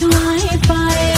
दुआएं पाए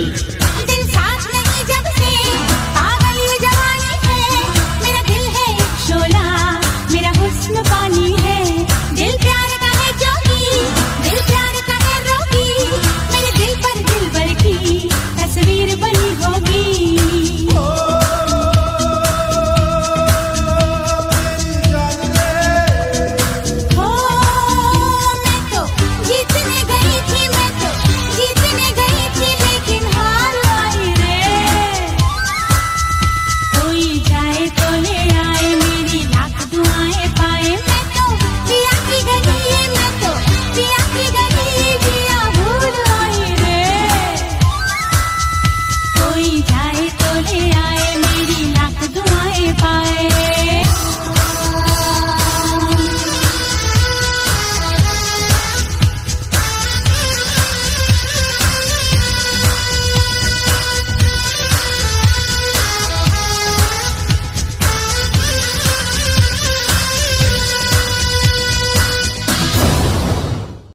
Hilton.